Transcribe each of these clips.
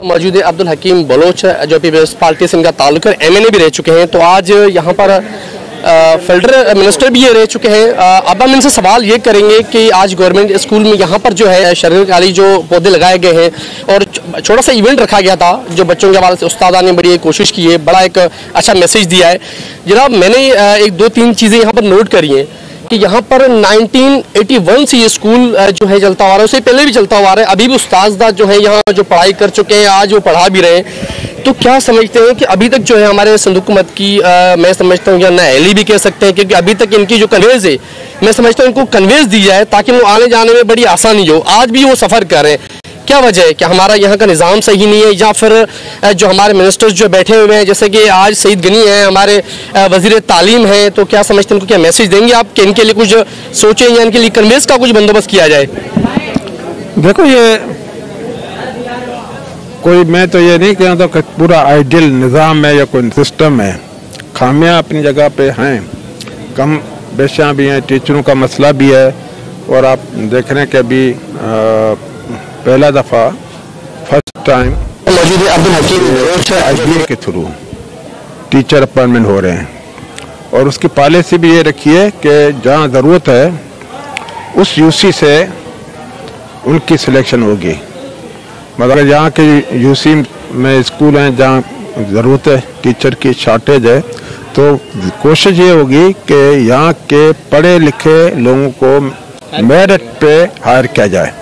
मौजूद है अब्दुल हकीम बलोच, जो पीपल्स पार्टी से इनका ताल्लुक है एम भी रह चुके हैं। तो आज यहाँ पर फेडरल मिनिस्टर भी ये रह चुके हैं। अब हम इनसे सवाल ये करेंगे कि आज गवर्नमेंट स्कूल में यहाँ पर जो है शरीरकारी जो पौधे लगाए गए हैं, और छोटा सा इवेंट रखा गया था, जो बच्चों के हवाले से उस्तादा ने बड़ी कोशिश की है, बड़ा एक अच्छा मैसेज दिया है। जनाब, मैंने एक दो तीन चीज़ें यहाँ पर नोट करी हैं। कि यहाँ पर 1981 से ये स्कूल जो है चलता हुआ रहा है उससे पहले भी चलता हुआ रहा है। अभी भी उस्तादा जो है यहाँ जो पढ़ाई कर चुके हैं आज वो पढ़ा भी रहे हैं। तो क्या समझते हैं कि अभी तक जो है हमारे संदुकुमत की अ, मैं समझता हूँ या नहली भी कह सकते हैं क्योंकि अभी तक इनकी जो कन्वेज है मैं समझता हूँ इनको कन्वेज दी जाए ताकि वो आने जाने में बड़ी आसानी हो। आज भी वो सफ़र कर क्या वजह है? कि हमारा यहाँ का निज़ाम सही नहीं है? या फिर जो हमारे मिनिस्टर्स जो बैठे हुए हैं, जैसे कि आज सईद गनी हैं, हमारे वज़ीर तालीम हैं तो क्या समझते हैं उनको क्या मैसेज देंगे आप कि इनके लिए कुछ सोचें या इनके लिए कन्वेंस का कुछ बंदोबस्त किया जाए? देखो ये कोई, मैं तो ये नहीं कहता कि पूरा आइडियल निज़ाम है या कोई सिस्टम है। खामियाँ अपनी जगह पे हैं। कम बेशियाँ भी हैं टीचरों का मसला भी है। और आप देख रहे हैं कि अभी पहला दफ़ा फ़र्स्ट टाइम मौजूद अब्दुल हकीम आई के थ्रू टीचर अपॉइंटमेंट हो रहे हैं। और उसकी पॉलिसी भी ये रखी है कि जहाँ ज़रूरत है उस यूसी से उनकी सिलेक्शन होगी। मगर यहाँ के यूसी में स्कूल हैं जहाँ ज़रूरत है टीचर की शॉर्टेज है तो कोशिश ये होगी कि यहाँ के पढ़े लिखे लोगों को मेरिट पे हायर किया जाए।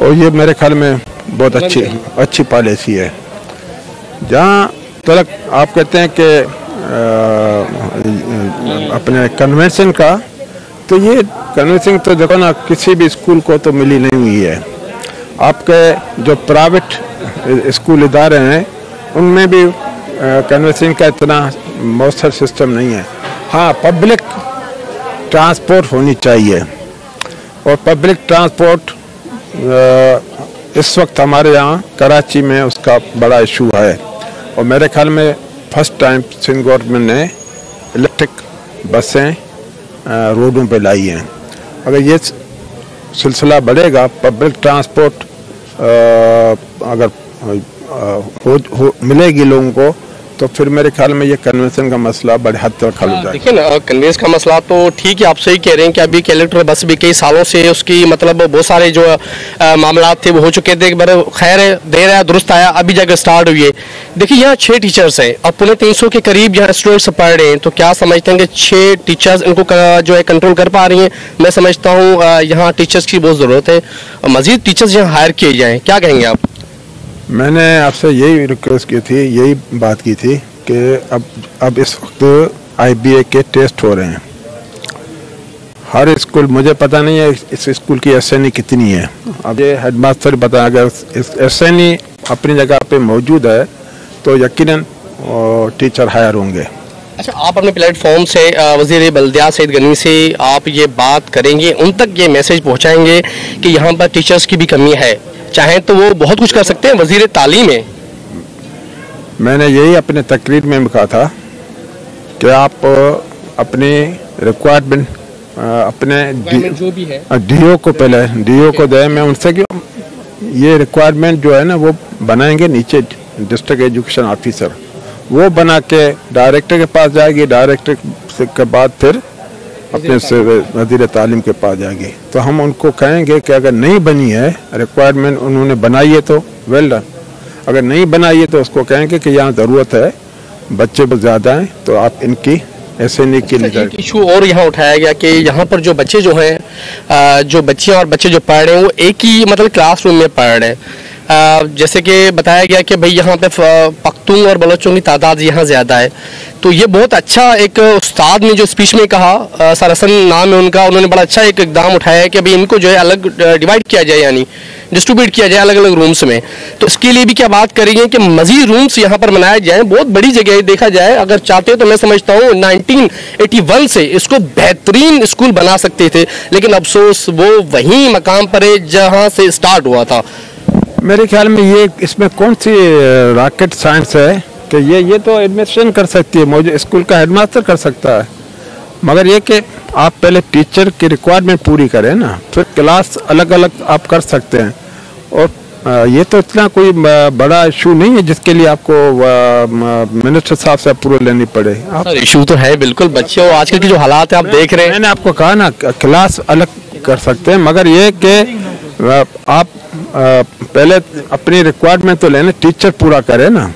और ये मेरे ख्याल में बहुत अच्छी अच्छी पॉलिसी है। जहाँ तक आप कहते हैं कि अपने कन्वेंशन का तो ये कन्वेंशन तो देखो ना किसी भी स्कूल को तो मिली नहीं हुई है। आपके जो प्राइवेट स्कूल इदारे हैं उनमें भी कन्वेंसिंग का इतना मौसर सिस्टम नहीं है। हाँ पब्लिक ट्रांसपोर्ट होनी चाहिए। और पब्लिक ट्रांसपोर्ट इस वक्त हमारे यहाँ कराची में उसका बड़ा इशू है। और मेरे ख्याल में फ़र्स्ट टाइम सिंध गवर्नमेंट ने इलेक्ट्रिक बसें रोडों पे लाई हैं। अगर ये सिलसिला बढ़ेगा पब्लिक ट्रांसपोर्ट अगर हो, हो मिलेगी लोगों को तो फिर मेरे ख्याल में ये कन्वेंशन का मसला बड़े हद तक हल हो जाएगा। देखिए ना कन्वेंस का मसला तो ठीक है आप सही कह रहे हैं कि अभी कैलेक्टर बस भी कई सालों से उसकी मतलब बहुत सारे जो मामला थे वो हो चुके थे पर खैर है देर आया दुरुस्त आया अभी जाकर स्टार्ट हुई है। देखिए यहाँ छः टीचर्स हैं और पुणे तीन के करीब यहाँ स्टूडेंट्स पढ़ रहे हैं तो क्या समझते हैं कि छः टीचर्स इनको जो है कंट्रोल कर पा रही हैं? मैं समझता हूँ यहाँ टीचर्स की बहुत ज़रूरत है। और मजीद टीचर्स यहाँ हायर किए जाएँ क्या कहेंगे आप? मैंने आपसे यही रिक्वेस्ट की थी, यही बात की थी कि अब अब इस वक्त आईबीए के टेस्ट हो रहे हैं। हर स्कूल, मुझे पता नहीं है इस स्कूल की एस कितनी है। अब ये हेडमास्टर बता, अगर एस एन अपनी जगह पे मौजूद है तो यकीनन टीचर हायर होंगे। अच्छा आप अपने प्लेटफॉर्म से वज़ीर बल्दियात सईद गनी से आप ये बात करेंगे, उन तक ये मैसेज पहुंचाएँगे कि यहाँ पर टीचर्स की भी कमी है। चाहे तो वो बहुत कुछ कर सकते हैं वज़ीर तालीम है। मैंने यही अपने तकरीर में भी कहा था कि आप अपने रिक्वायरमेंट अपने डी- जो भी है। डीओ को पहले डीओ को दें मैं उनसे कि ये रिक्वायरमेंट जो है ना वो बनाएँगे नीचे डिस्ट्रिक्ट एजुकेशन ऑफिसर वो बना के डायरेक्टर के पास जाएगी डायरेक्टर के बाद फिर अपने से वज़ीर तालीम के पास जाएगी। तो हम उनको कहेंगे कि अगर नहीं बनी है रिक्वायरमेंट उन्होंने बनाई है तो वेल डन अगर नहीं बनाई है तो उसको कहेंगे कि यहाँ ज़रूरत है बच्चे बहुत ज़्यादा हैं तो आप इनकी ऐसे नहीं की नहीं एक इशू और यहाँ उठाया गया कि यहाँ पर जो बच्चे जो हैं जो बच्चे और बच्चे जो पढ़ रहे हैं वो एक ही मतलब क्लासरूम में पढ़ रहे हैं। जैसे कि बताया गया कि भाई यहाँ पे पख्तून और बलोचों की तादाद यहाँ ज़्यादा है। तो ये बहुत अच्छा एक उस्ताद ने जो स्पीच में कहा सर हसन नाम है उनका, उन्होंने बड़ा अच्छा एक इकदाम उठाया है कि भाई इनको जो है अलग डिवाइड किया जाए, यानी डिस्ट्रीब्यूट किया जाए अलग अलग रूम्स में। तो इसके लिए भी क्या बात करेंगे कि मजीद रूम्स यहाँ पर बनाए जाएँ, बहुत बड़ी जगह है देखा जाए। अगर चाहते तो मैं समझता हूँ 1981 से इसको बेहतरीन स्कूल बना सकते थे। लेकिन अफसोस, वो वहीं मकाम पर है जहाँ से स्टार्ट हुआ था। मेरे ख्याल में ये इसमें कौन सी रॉकेट साइंस है? कि ये ये तो एडमिनिस्ट्रेशन कर सकती है मौजूद स्कूल का हेडमास्टर कर सकता है। मगर ये कि आप पहले टीचर की रिक्वायरमेंट पूरी करें ना फिर क्लास अलग अलग आप कर सकते हैं। और ये तो इतना कोई बड़ा इशू नहीं है जिसके लिए आपको मिनिस्टर साहब से अप्रूवल लेनी पड़े। आप इशू तो है बिल्कुल बच्चे और आजकल के जो हालात है आप देख रहे हैं। मैंने आपको कहा ना क्लास अलग कर सकते हैं मगर ये कि आप पहले अपनी रिक्वायरमेंट तो लेना टीचर पूरा करे ना।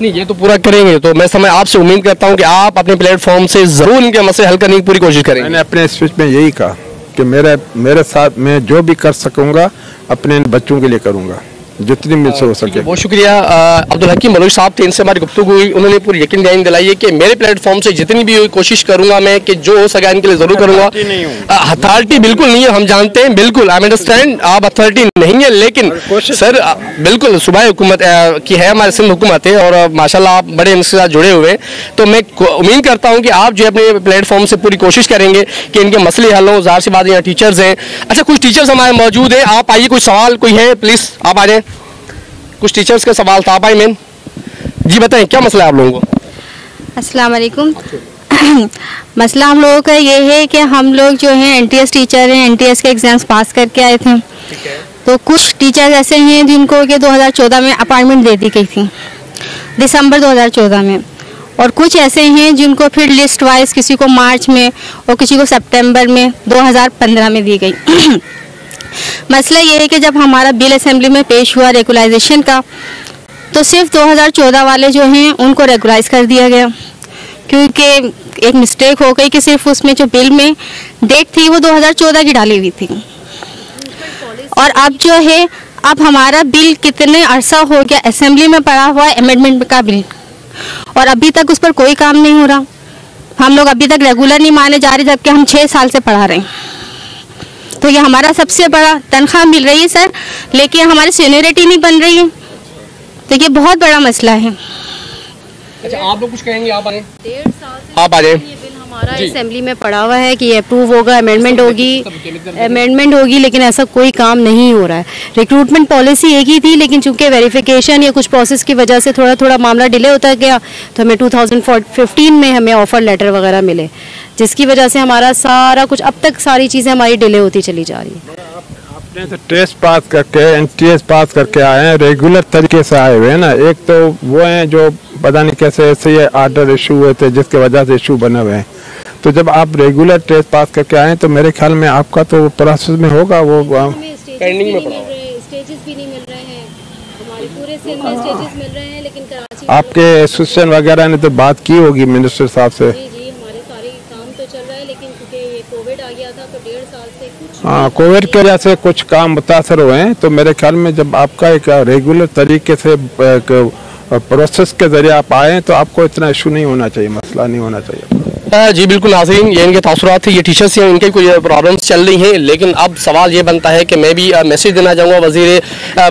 नहीं ये तो पूरा करेंगे तो मैं समय आपसे उम्मीद करता हूँ कि आप अपने प्लेटफॉर्म से ज़रूर इनके मसले हल करने की पूरी कोशिश करेंगे। मैंने अपने स्पीच में यही कहा कि मेरे मेरे साथ मैं जो भी कर सकूँगा अपने बच्चों के लिए करूँगा। जितनी मुझसे हो सके। बहुत शुक्रिया अब्दुल हकीम मलोक साहब थे इनसे हमारी गुफ्तु हुई। उन्होंने पूरी यकीन दहानी दिलाई है कि मेरे प्लेटफॉर्म से जितनी भी हुई कोशिश करूँगा मैं कि जो हो सका इनके लिए ज़रूर करूँगा। अथॉरिटी बिल्कुल नहीं है हम जानते हैं बिल्कुल आई अंडरस्टैंड आप अथॉरिटी नहीं है लेकिन सर बिल्कुल सुबह हुकूमत की है हमारे सिंध हुकूमत है और माशाला आप बड़े इनके साथ जुड़े हुए हैं। तो मैं उम्मीद करता हूँ कि आप जो अपने प्लेटफॉर्म से पूरी कोशिश करेंगे कि इनके मसले हल हों ज़ाहिर सी बात यहाँ टीचर्स हैं। अच्छा कुछ टीचर्स हमारे मौजूद हैं आप आइए कोई सवाल कोई है प्लीज़ आप आ जाएँ। कुछ टीचर्स का सवाल था आए मैन। जी बताएँ क्या मसला है आप लोगों को? अस्सलाम वालेकुम मसला हम लोगों का ये है कि हम लोग जो हैं एनटीएस टीचर हैं एनटीएस के एग्ज़ाम्स पास करके आए थे। तो कुछ टीचर ऐसे हैं जिनको कि 2014 में अपॉइंटमेंट दे दी गई थी दिसंबर 2014 में। और कुछ ऐसे हैं जिनको फिर लिस्ट वाइज किसी को मार्च में और किसी को सितंबर में 2015 में दी गई। मसला ये है कि जब हमारा बिल असेंबली में पेश हुआ रेगुलाइजेशन का तो सिर्फ़ 2014 वाले जो हैं, उनको रेगुलाइज कर दिया गया। क्योंकि एक मिस्टेक हो गई कि सिर्फ़ उसमें जो बिल में डेट थी, वो 2014 की डाली हुई थी। और अब जो है, अब हमारा बिल कितने अरसा हो गया, असेंबली में पड़ा हुआ है अमेंडमेंट का बिल। और अभी तक उस पर कोई काम नहीं हो रहा। हम लोग अभी तक रेगुलर नहीं माने जा रहे, जबकि हम छः साल से पढ़ा रहे हैं। तो ये हमारा सबसे बड़ा तनख्वाह मिल रही है सर लेकिन हमारी सीनियरिटी नहीं बन रही है। तो ये बहुत बड़ा मसला है। अच्छा आप लोग कुछ कहेंगे? आप आए। जाए आप आ जाएँ। हमारा असेंबली में पड़ा हुआ है कि अप्रूव होगा अमेंडमेंट होगी अमेंडमेंट होगी लेकिन ऐसा कोई काम नहीं हो रहा है। रिक्रूटमेंट पॉलिसी एक ही थी लेकिन चूँकि वेरिफिकेशन या कुछ प्रोसेस की वजह से थोड़ा थोड़ा मामला डिले होता गया तो हमें 2015 में हमें ऑफ़र लेटर वगैरह मिले जिसकी वजह से हमारा सारा कुछ अब तक सारी चीज़ें हमारी डिले होती चली जा रही है। आपने तो टेस्ट पास करके एनटीएस पास करके आए हैं रेगुलर तरीके से आए हुए हैं ना? एक तो वो हैं जो पता नहीं कैसे ऐसे ये आर्डर इशू हुए थे जिसके वजह से इशू बने हुए हैं। तो जब आप रेगुलर टेस्ट पास करके आए तो मेरे ख्याल में आपका तो प्रोसेस में होगा वो Pending में पड़ा हुआ स्टेजेस भी नहीं मिल रहे हैं। हमारे पूरे सिंध में स्टेजेस मिल रहे हैं लेकिन कराची आपके एसोसिएशन वगैरह ने तो बात की होगी मिनिस्टर साहब से। जी जी हमारे सारे काम तो चल रहा है लेकिन क्योंकि ये कोविड आ गया था तो डेढ़ साल से कुछ हाँ कोविड की वजह से कुछ काम मुतासर हुए हैं तो मेरे ख्याल में जब आपका एक रेगुलर तरीके से प्रोसेस के ज़रिए आप आएँ तो आपको इतना इशू नहीं होना चाहिए, मसला नहीं होना चाहिए। जी बिल्कुल नाजरीन, ये इनके तासुरात थे, ये टीचर्स हैं, इनके कोई प्रॉब्लम्स चल रही हैं, लेकिन अब सवाल ये बनता है कि मैं भी मैसेज देना चाहूँगा वज़ीर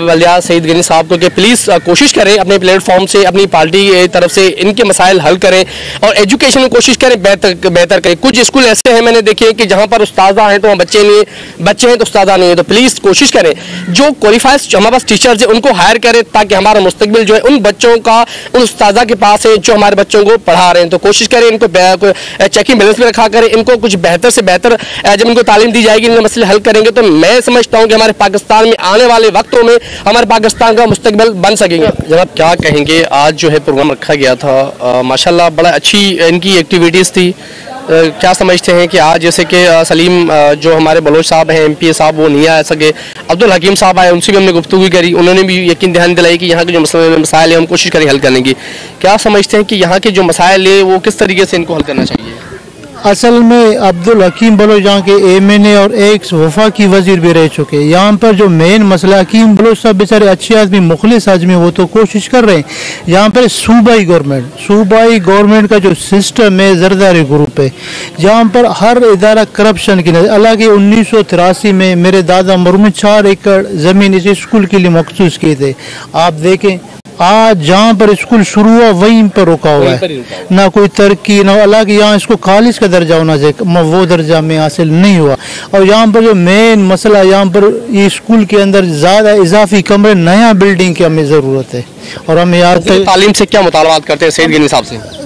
बलिया सईद गनी साहब को कि प्लीज़ कोशिश करें अपने प्लेटफॉर्म से, अपनी पार्टी तरफ़ से इनके मसाइल हल करें और एजुकेशन में कोशिश करें, बेहतर बेहतर करें। कुछ स्कूल ऐसे हैं मैंने देखे कि जहाँ पर उस्तादा हैं तो वहाँ बच्चे नहीं बच्चे हैं तो उस्तादा नहीं है तो प्लीज़ कोशिश करें। जो क्वालिफाइड हमारे पास टीचर्स हैं, उनको हायर करें ताकि हमारा मुस्तबिल जो है उन बच्चों का, उन उस्तादा के पास है जो हमारे बच्चों को पढ़ा रहे हैं। तो कोशिश करें इनको चेकिंग बैलेंस में रखा करें। इनको कुछ बेहतर से बेहतर जब इनको तालीम दी जाएगी, इनके मसले हल करेंगे तो मैं समझता हूँ कि हमारे पाकिस्तान में आने वाले वक्तों में हमारे पाकिस्तान का मुस्तबिल बन सकेंगे। जनाब, क्या कहेंगे? आज जो है प्रोग्राम रखा गया था। माशाला बड़ा अच्छी इनकी एक्टिविटीज़ थी। क्या समझते हैं कि आज जैसे कि सलीम जो हमारे बलोच साहब हैं एमपीए साहब, वो नहीं आ सके। अब्दुल हकीम साहब आए, उनसे भी हमने गुफ्तु करी। उन्होंने भी यकीन ध्यान दिलाई कि यहाँ के जो मसले मसाइल हैं, हम कोशिश करें हल करने की। क्या समझते हैं कि यहाँ के जो मसाइल है, वो किस तरीके से इनको हल करना चाहिए? असल में अब्दुल हकीम बलोच यहाँ के एम एन ए और एक वफा की वज़ीर भी रह चुके हैं। यहाँ पर जो मेन मसला हकीम बलोच साहब बेचारे अच्छे आदमी, मुखलिस आदमी वो तो कोशिश कर रहे हैं। यहाँ पर सूबाई गवर्नमेंट सूबाई गवर्नमेंट का जो सिस्टम है, जरदारी ग्रुप है। जहाँ पर हर इदारा करप्शन की नज़र, हालाँकि उन्नीस सौ तिरासी में मेरे दादा मरमू चार एकड़ ज़मीन इस स्कूल के लिए मखसूस किए थे। आप देखें आज जहाँ पर स्कूल शुरू हुआ वहीं पर रुका हुआ ही। ना कोई तरक्की ना अलग यहाँ इसको कॉलेज का दर्जा होना चाहिए। वो दर्जा में हासिल नहीं हुआ। और यहाँ पर जो मेन मसला यहाँ पर ये स्कूल के अंदर ज़्यादा इजाफी कमरे नया बिल्डिंग की हमें ज़रूरत है। और हम यहाँ तक तालीम से क्या मुतालबात करते हैं सैयद गनी साहब से?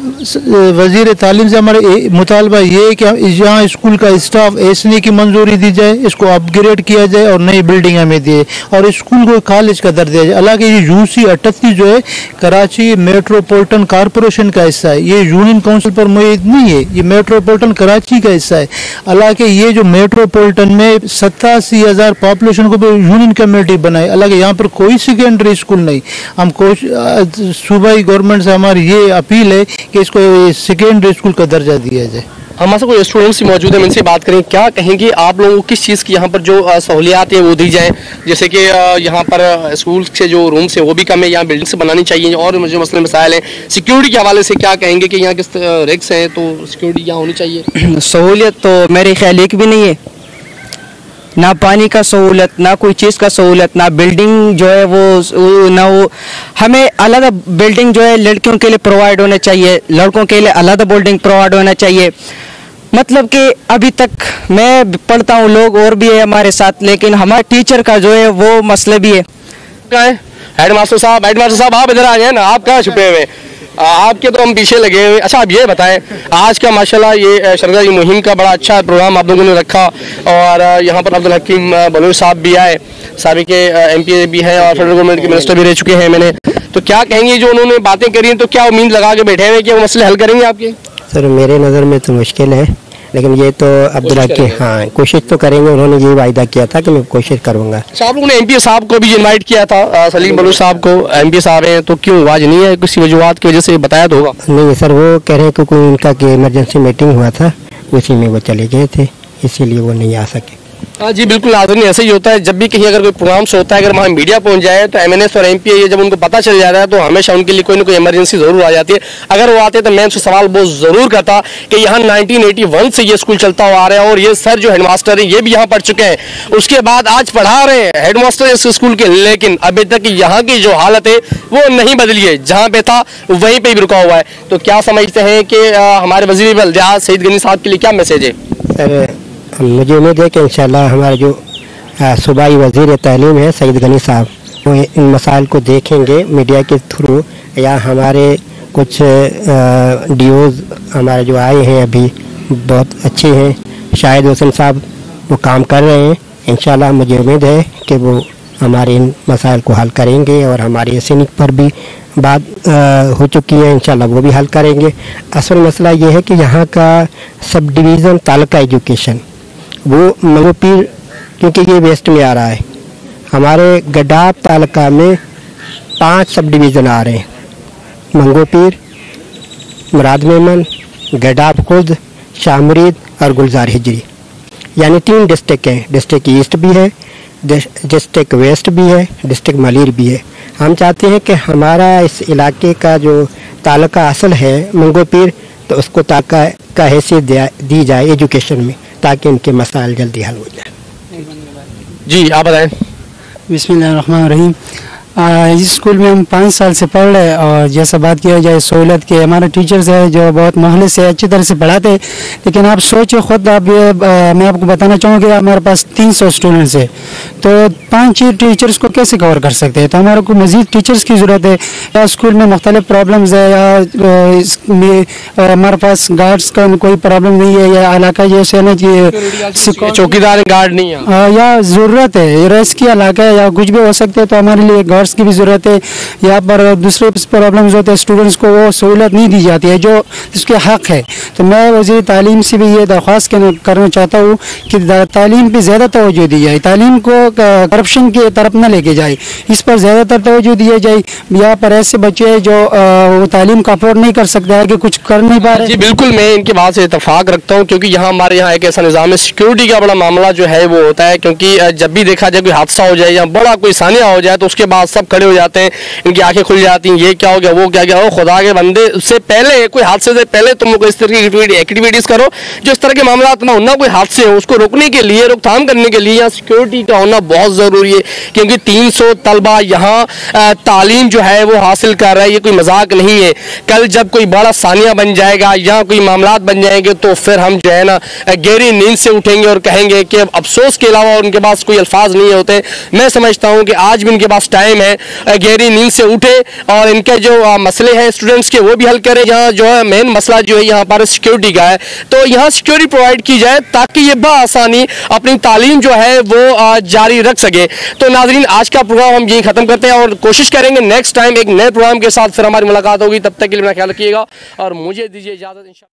वज़ीर तालीम से हमारा मुतालबा ये है कि यहाँ स्कूल का स्टाफ ऐसने की मंजूरी दी जाए इसको अपग्रेड किया जाए और नई बिल्डिंग हमें दिए और स्कूल को कॉलेज का दर्ज दिया जाए। हालाँकि ये यू सी अठतीस जो है कराची मेट्रोपॉलिटन कॉरपोरेशन का हिस्सा है। ये यूनियन काउंसिल पर मुहित नहीं है ये मेट्रोपोलिटन कराची का हिस्सा है। हालाँकि ये जो मेट्रोपोलिटन में सतासी हज़ार पॉपुलेशन को भी यूनियन कमेटी बनाई हालाँकि यहाँ पर कोई सेकेंडरी स्कूल नहीं। हम कोश सूबाई गवर्नमेंट से हमारी ये अपील है कि इसको सेकेंडरी स्कूल का दर्जा दिया जाए। हमारे साथ कोई स्टूडेंट्स मौजूद हैं इनसे बात करें क्या कहेंगे आप लोगों को किस चीज़ की यहाँ पर जो सहूलियात है वो दी जाए? जैसे कि यहाँ पर स्कूल से जो रूम्स है वो भी कम है यहाँ बिल्डिंग्स बनानी चाहिए और मुझे मसले मसाइल हैं। सिक्योरिटी के हवाले से क्या कहेंगे कि यहाँ किस रिक्स हैं तो सिक्योरिटी यहाँ होनी चाहिए? सहूलियत तो मेरे ख्याल एक भी नहीं है। ना पानी का सहूलत, ना कोई चीज़ का सहूलत, ना बिल्डिंग जो है वो ना वो, हमें अलग बिल्डिंग जो है लड़कियों के लिए प्रोवाइड होना चाहिए, लड़कों के लिए अलग बिल्डिंग प्रोवाइड होना चाहिए। मतलब कि अभी तक मैं पढ़ता हूँ, लोग और भी है हमारे साथ, लेकिन हमारे टीचर का जो है वो मसले भी है। है? साहब साहब, आप इधर आ जाए ना, आप कहाँ छुपे हुए हैं? आपके तो हम पीछे लगे हुए अच्छा आप ये बताएँ, आज का माशाल्लाह ये शरदा जी मुहिम का बड़ा अच्छा प्रोग्राम आप लोगों ने रखा और यहाँ पर अब्दुल हकीम बलूर साहब भी आए सभी के एम पी भी हैं और फेडरल गवर्नमेंट के मिनिस्टर भी रह चुके हैं मैंने। तो क्या कहेंगे जो उन्होंने बातें करी हैं तो क्या उम्मीद लगा के बैठे हुए कि वो मसले हल करेंगे आपके? सर, मेरे नज़र में तो मुश्किल है। लेकिन ये तो अब्दुल्ला की हाँ कोशिश तो करेंगे उन्होंने ये वायदा किया था कि मैं कोशिश करूँगा। अच्छा आप लोगों ने एम साहब को भी इन्वाइट किया था सलीम बलू साहब को। एम पी साहब हैं तो क्यों आवाज़ नहीं है किसी वजूहत की वजह से बताया तो होगा। नहीं सर वो कह रहे हैं क्योंकि कोई इनका इमरजेंसी मीटिंग हुआ था उसी में वो चले गए थे इसीलिए वो नहीं आ सके। हाँ जी, बिल्कुल नाजरीन ऐसे ही होता है। जब भी कहीं अगर कोई प्रोग्राम से होता है, अगर वहाँ मीडिया पहुँच जाए तो एमएनएस और एमपी ये जब उनको पता चल जाता है तो हमेशा उनके लिए कोई ना कोई इमरजेंसी ज़रूर आ जाती है। अगर वो आते तो मैं उनसे सवाल बहुत ज़रूर करता कि यहाँ 1981 से ये स्कूल चलता हुआ आ रहा है, और ये सर जो हेडमास्टर है, ये भी यहाँ पढ़ चुके हैं। उसके बाद आज पढ़ा रहे हैं हेडमास्टर इस स्कूल के, लेकिन अभी तक यहाँ की जो हालत है, वो नहीं बदली है। जहाँ पे था, वहीं पर भी रुका हुआ है। तो क्या समझते हैं कि हमारे वज़ीर बल्दियाज सईद गनी साहब के लिए क्या मैसेज है? मुझे उम्मीद है कि इंशाल्लाह हमारे जो सूबाई वज़ीर तलीम है सईद गनी साहब, वो इन मसाइल को देखेंगे, मीडिया के थ्रू, या हमारे कुछ डीओज हमारे जो आए हैं, अभी बहुत अच्छे हैं। शाहिद हुसैन साहब वो काम कर रहे हैं। इंशाल्लाह मुझे उम्मीद है कि वो हमारे इन मसाइल को हल करेंगे और हमारे सैनिक पर भी बात हो चुकी है। इंशाल्लाह वो भी हल करेंगे। असल मसला ये है कि यहाँ का सब डिवीज़न तालका एजुकेशन वो मंगोपीर क्योंकि ये वेस्ट में आ रहा है। हमारे गडाब तालका में पाँच सब डिवीज़न आ रहे हैं। मंगोपीर मुराद मेमन गडाब खुद शामरीद और गुलजार हिजरी। यानी तीन डिस्ट्रिक्ट हैं। डिस्ट्रिक्ट ईस्ट भी है डिस्ट्रिक्ट वेस्ट भी है डिस्ट्रिक्ट मलिर भी है। हम चाहते हैं कि हमारा इस इलाके का जो तालका असल है मंगोपीर तो उसको ताका का हैसियत दी जाए एजुकेशन में। ताकि उनके मसाइल जल्दी हल हो जाए। जी आप बताएँ। रहमान आ, इस स्कूल में हम पाँच साल से पढ़ रहे हैं और जैसा बात किया जाए सहूलत के हमारे टीचर्स है जो बहुत मोहल्ले से अच्छी तरह से पढ़ाते हैं। लेकिन आप सोचिए खुद आप ये आ, मैं आपको बताना चाहूँगा कि हमारे पास 300 स्टूडेंट्स है। तो पाँच छः टीचर्स को कैसे कवर कर सकते हैं? तो हमारे को मज़ीद टीचर्स की ज़रूरत है। या स्कूल में मुख्तलिफ़ प्रॉब्लम्स है या इसमें हमारे पास गार्ड्स का कोई प्रॉब्लम नहीं है या इलाका जैसे ना जी चौकीदार गार्ड नहीं है। या ज़रूरत है रेस की इलाका है या कुछ भी हो सकते हैं तो हमारे लिए गार्ड्स की भी ज़रूरत है यहाँ पर दूसरे प्रॉब्लम्स होते हैं स्टूडेंट्स को वो सहूलत नहीं दी जाती है, जो जिसके हक है। तो मैं वजी तालीम से भी ये दरख्वास्त करना- चाहता हूँ कि तालीम पे ज़्यादा तवज्जो दी जाए, तालीम को करप्शन की तरफ़ न लेके जाए, इस पर ज़्यादातर तवज्जो दिया जाए। यहाँ पर ऐसे बच्चे हैं जो तालीम का अफोर्ड नहीं कर सकते हैं कि कुछ कर नहीं पा रहे। जी, बिल्कुल मैं इनकी बात से इतफाक रखता हूँ, क्योंकि यहाँ हमारे यहाँ एक ऐसा निज़ाम है सिक्योरिटी का बड़ा मामला जो है वो होता है, क्योंकि जब भी देखा जाए कोई हादसा हो जाए या बड़ा कोई सानिया हो जाए तो उसके बाद सब खड़े हो जाते हैं, इनकी आँखें खुल जाती हैं, ये क्या हो गया, वो क्या गया हो खुदा के बंदे, उससे पहले, कोई हादसे से पहले तुम लोग इस तरह की एक्टिविटीज़ करो, जो इस तरह के मामला ना हो, ना कोई हादसे हो, उसको रोकने के लिए, रोकथाम करने के लिए यहाँ सिक्योरिटी का होना बहुत ज़रूरी है, क्योंकि तीन सौ तलबा यहाँ तालीम जो है वो हासिल कर रहा है, ये कोई मज़ाक नहीं है। कल जब कोई बड़ा सानिया बन जाएगा, या कोई मामला बन जाएँगे तो फिर हम जो है ना गहरी नींद से उठेंगे और कहेंगे कि अफसोस के अलावा उनके पास कोई अल्फाज नहीं होते। मैं समझता हूँ कि आज भी उनके पास टाइम टाइम है गहरी नींद से उठे और इनके जो मसले हैं स्टूडेंट्स के, वो भी हल करें। यहाँ जो है मेन मसला जो है यहाँ पर सिक्योरिटी का है। तो यहाँ सिक्योरिटी प्रोवाइड की जाए ताकि ये बसानी अपनी तालीम जो है वो जारी रख सके। तो नाजरीन, आज का प्रोग्राम हम यही खत्म करते हैं और कोशिश करेंगे नेक्स्ट टाइम एक नए प्रोग्राम के साथ फिर हमारी मुलाकात होगी। तब तक के लिए मेरा ख्याल रखिएगा और मुझे दीजिए इजाज़त, इंशा